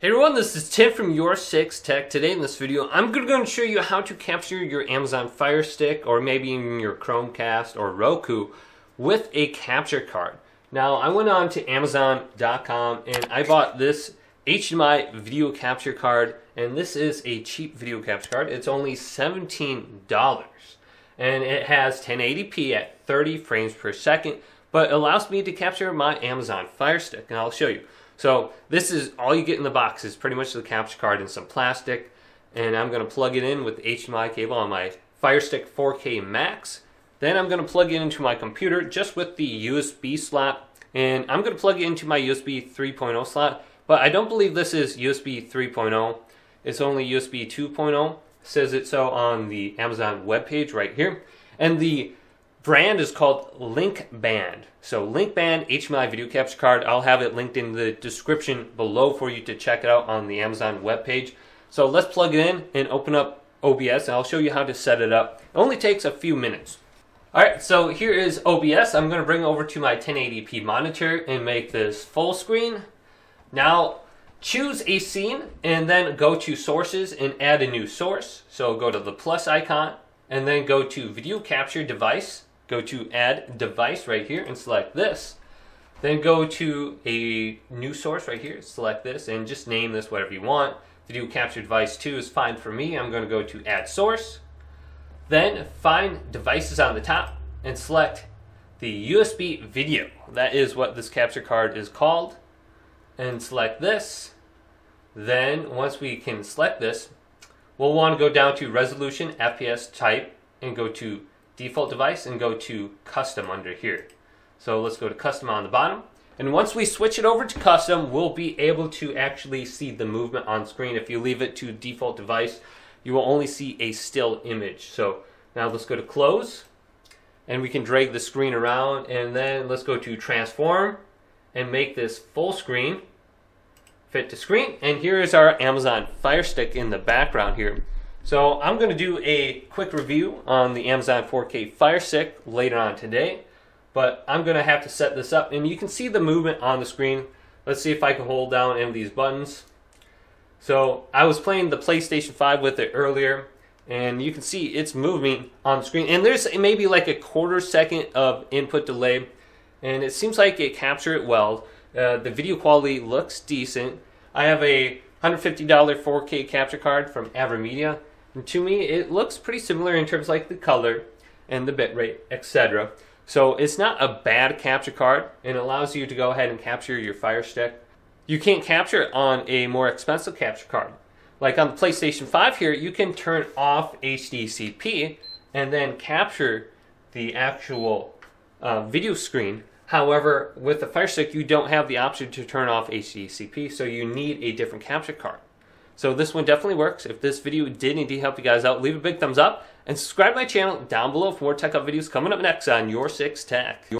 Hey everyone, this is Tim from Your Six Tech. Today in this video, I'm going to show you how to capture your Amazon Fire Stick or maybe even your Chromecast or Roku with a capture card. Now, I went on to Amazon.com and I bought this HDMI video capture card, and this is a cheap video capture card. It's only $17 and it has 1080p at 30 frames per second, but allows me to capture my Amazon Fire Stick, and I'll show you. So this is all you get in the box is pretty much the capture card and some plastic, and I'm going to plug it in with HDMI cable on my Fire Stick 4K Max. Then I'm going to plug it into my computer just with the USB slot, and I'm going to plug it into my USB 3.0 slot, but I don't believe this is USB 3.0. It's only USB 2.0 says it so on the Amazon webpage right here. And the brand is called LinkBand. So LinkBand HDMI video capture card. I'll have it linked in the description below for you to check it out on the Amazon webpage. So let's plug it in and open up OBS and I'll show you how to set it up. It only takes a few minutes. Alright, so here is OBS. I'm going to bring over to my 1080p monitor and make this full screen. Now, choose a scene and then go to sources and add a new source. So go to the plus icon and then go to video capture device. Go to add device right here and select this. Then go to a new source right here, select this and just name this whatever you want. Video capture device 2 is fine for me. I'm going to go to add source. Then find devices on the top and select the USB video. That is what this capture card is called and select this. Then once we can select this, we'll want to go down to resolution, FPS type, and go to default device and go to custom under here. So let's go to custom on the bottom. And once we switch it over to custom, we'll be able to actually see the movement on screen. If you leave it to default device, you will only see a still image. So now let's go to close and we can drag the screen around and then let's go to transform and make this full screen fit to screen. And here is our Amazon Fire Stick in the background here. So I'm going to do a quick review on the Amazon 4K Fire Stick later on today. But I'm going to have to set this up. And you can see the movement on the screen. Let's see if I can hold down any of these buttons. So I was playing the PlayStation 5 with it earlier. And you can see it's moving on the screen. And there's maybe like a quarter second of input delay. And it seems like it captured it well. Uh, the video quality looks decent. I have a $150 4K capture card from AverMedia. To me, it looks pretty similar in terms like the color and the bitrate, etc. So it's not a bad capture card and allows you to go ahead and capture your Fire Stick. You can't capture it on a more expensive capture card. Like on the PlayStation 5 here, you can turn off HDCP and then capture the actual uh, video screen However, with the Fire Stick, you don't have the option to turn off HDCP, so you need a different capture card. So this one definitely works. If this video did indeed help you guys out, leave a big thumbs up and subscribe to my channel down below for more tech up videos coming up next on Your Six Tech.